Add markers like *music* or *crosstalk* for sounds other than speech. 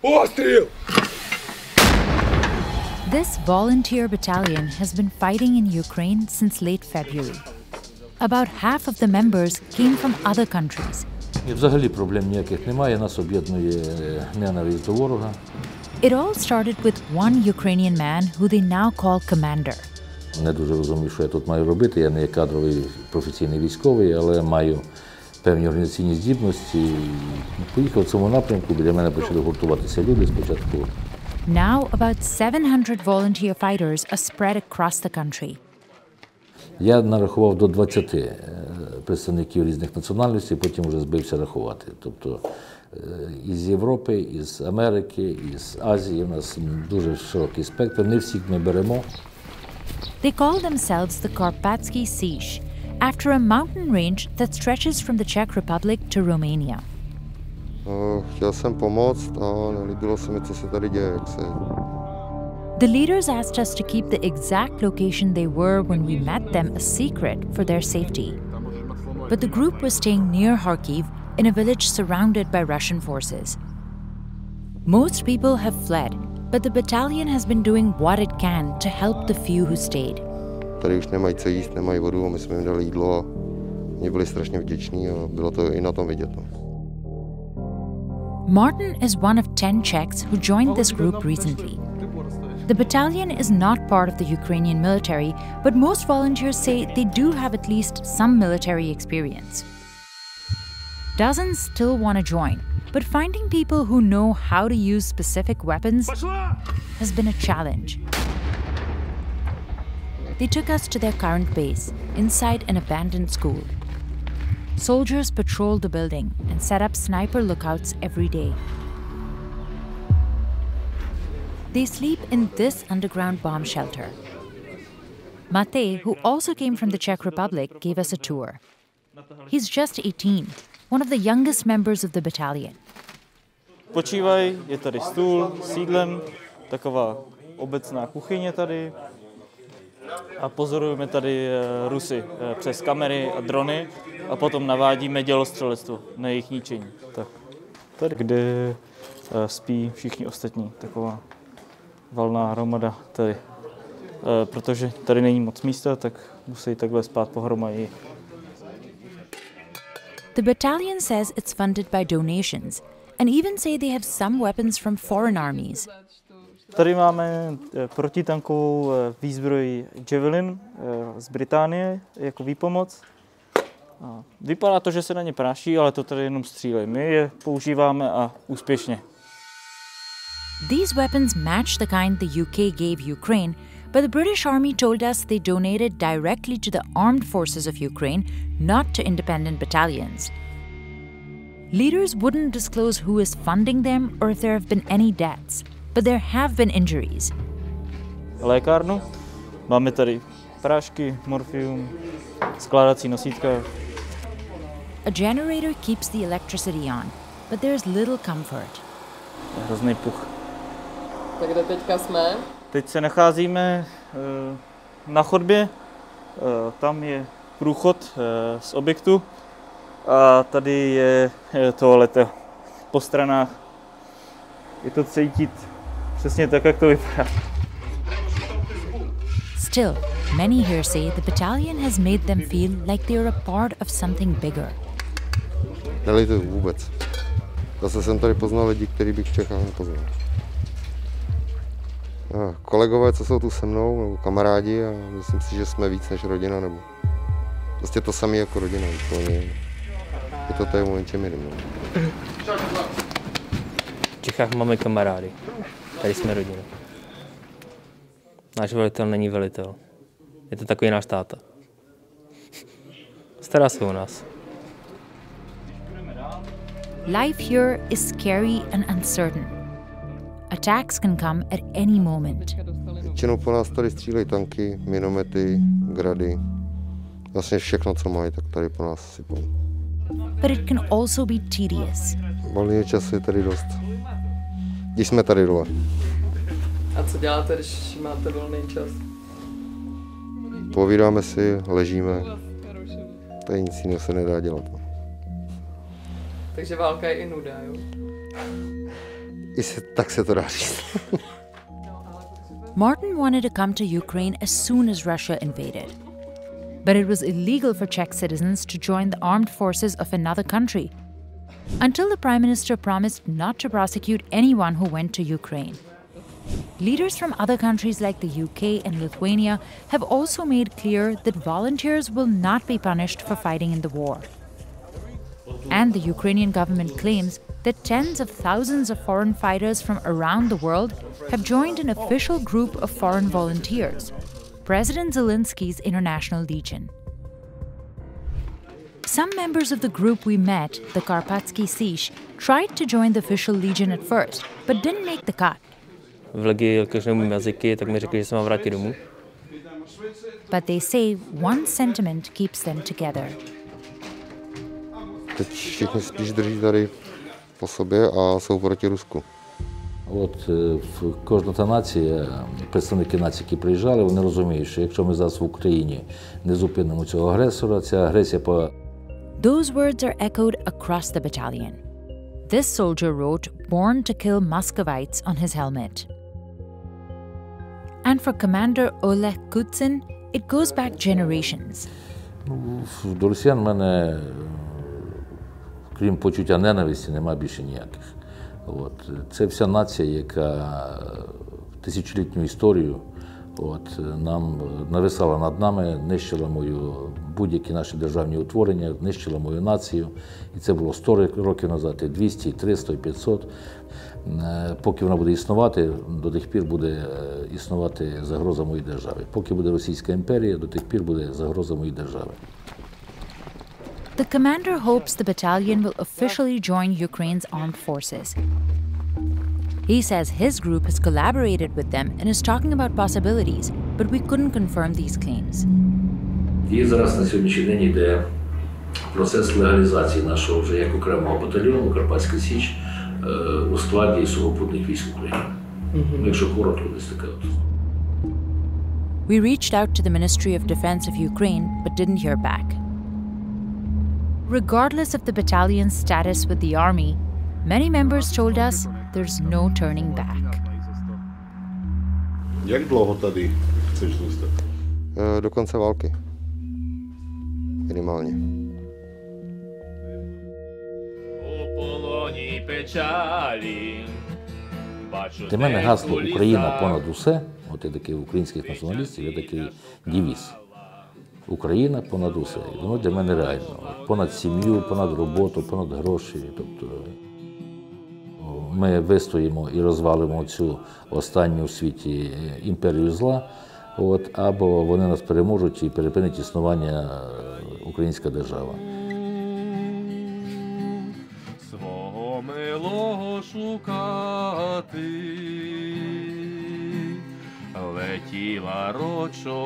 Постріл! This volunteer battalion has been fighting in Ukraine since late February. About half of the members came from other countries. І взагалі проблем ніяких немає. Нас об'єднує е, ненависть до ворога. It all started with one Ukrainian man who they now call commander. Не дуже розумію, що я тут маю робити. Я не є кадровий професійний військовий, але маю певні організаційні здібності. І Поїхав в цьому напрямку. Біля мене почали гуртуватися люди спочатку. Now, about 700 volunteer fighters are spread across the country. Я нарахував до 20 е, представників різних національностей, потім вже збився рахувати. Тобто е, із Європи, із Америки, із Азії у нас дуже широкий спектр. Не всіх ми беремо. They call themselves the Karpatsky Sich, after a mountain range that stretches from the Czech Republic to Romania. Chtěl jsem pomoct a nelíbilo se mi, co se tady děje, jak se The leaders asked us to keep the exact location they were when we met them a secret for their safety. But the group was staying near Kharkiv in a village surrounded by Russian forces. Most people have fled, but the battalion has been doing what it can to help the few who stayed. Tady už nemají co jíst, nemají vodu a my jsme jim dali jídlo a oni byli strašně vděční a bylo to i na tom vidět. No. Martin is one of 10 Czechs who joined this group recently. The battalion is not part of the Ukrainian military, but most volunteers say they do have at least some military experience. Dozens still want to join, but finding people who know how to use specific weapons has been a challenge. They took us to their current base, inside an abandoned school. Soldiers patrol the building and set up sniper lookouts every day. They sleep in this underground bomb shelter. Mate, who also came from the Czech Republic, gave us a tour. He's just 18, one of the youngest members of the battalion. Počívají, je tady stůl s jídlem, taková obecná kuchyně tady. A pozorujeme tady eh, Rusy eh, přes kamery a drony a potom navádíme dělostřelectvo na jejich ničení. Tak tady, kde eh, spí všichni ostatní, taková valná hromada tady. Protože tady není moc místa, tak musí takhle spát pohromadě. The battalion says it's funded by donations and even say they have some weapons from foreign armies. Tady máme eh, protitankovou eh, výzbroj Javelin eh, z Británie jako výpomoc. Vypadá to, že se na ně práší, ale to tady jenom střílí. My je používáme a úspěšně. These weapons match the kind the UK gave Ukraine, but the British Army told us they donated directly to the armed forces of Ukraine, not to independent battalions. Leaders wouldn't disclose who is funding them or if there have been any deaths, but there have been injuries. Lékárnu. Máme tady prášky, morfium, skládací nosítka. A generator keeps the electricity on, but there's little comfort. Hrozný puch. Tak kde teďka jsme? Teď se nacházíme eh, na chodbě. Eh, Tam je průchod eh, z objektu a tady je toaleta po stranách. Je to cítit přesně tak, jak to vypadá. Still, many here say the battalion has made them feel like they're a part of something bigger. Nelejte vůbec. Zase jsem tady poznal lidi, který bych v Čechách nepoznal. A kolegové, co jsou tu se mnou, nebo kamarádi, a myslím si, že jsme víc než rodina, nebo prostě to samé jako rodina. Úplně. Je to tady v momentě minimum. V Čechách máme kamarády. Tady jsme rodina. Náš velitel není velitel. Je to takový náš táta. Stará se o nás. Life here is scary and uncertain. Attacks can come at any moment. Většinou po nás tady střílejí tanky, minomety, grady. Vlastně všechno, co mají, tak tady po nás sypou. But it can also be tedious. Volného času je tady dost. Když jsme tady dole. A co děláte, když máte volný čas? Povídáme si, ležíme. Tady nic jiného se nedá dělat. Takže válka je i nuda, jo? *laughs* Jestli tak se to dá říct. Martin wanted to come to Ukraine as soon as Russia invaded. But it was illegal for Czech citizens to join the armed forces of another country until the Prime Minister promised not to prosecute anyone who went to Ukraine. Leaders from other countries like the UK and Lithuania have also made clear that volunteers will not be punished for fighting in the war. And the Ukrainian government claims that tens of thousands of foreign fighters from around the world have joined an official group of foreign volunteers, President Zelensky's International Legion. Some members of the group we met, the Karpatsky Sich, tried to join the official legion at first, but didn't make the cut. V Legii, jelikož neumím jazyky, tak mi řekli, že se mám vrátit domů. But they say one sentiment keeps them together. Teď všichni spíš drží tady po sobě a jsou proti Rusku. От е, в кожна та нація, представники нації, які приїжджали, вони розуміють, що якщо ми зараз в Україні не зупинимо цього агресора, ця агресія по Those words are echoed across the battalion. This soldier wrote, Born to kill Muscovites on his helmet. And for Commander Oleg Kutsin, it goes back generations. до росіян в мене, е, крім почуття ненависті, нема більше ніяких. От. Це вся нація, яка тисячолітню історію от, нам нависала над нами, нищила мою будь-які наші державні утворення, нищила мою націю. І це було 100 років назад, і 200, і 300, і 500. Е, Поки вона буде існувати, до тих пір буде е, існувати загроза моїй державі. Поки буде Російська імперія, до тих пір буде загроза моїй державі. The commander hopes the battalion will officially join Ukraine's armed forces. He says his group has collaborated with them and is talking about possibilities, but we couldn't confirm these claims. І зараз на сьогоднішній день йде процес легалізації нашого вже як окремого батальйону Карпатська Січ е, у складі сухопутних військ України. Ну, Якщо коротко, десь таке. от. We reached out to the Ministry of Defense of Ukraine but didn't hear back. Regardless of the battalion's status with the army, many members told us there's no turning back. Jak dlouho tady chceš zůstat? E, Do konce války. Minimálně. У полоні печалі. Бачу Для мене гасло Україна понад усе, от я такий українських націоналістів, є такий девіз. Україна понад усе. І воно для мене реально. Понад сім'ю, понад роботу, понад гроші. Тобто ми вистоїмо і розвалимо цю останню в світі е, імперію зла. От, або вони нас переможуть і перепинить існування е, українська держава. свого милого шукати. Летіла рочо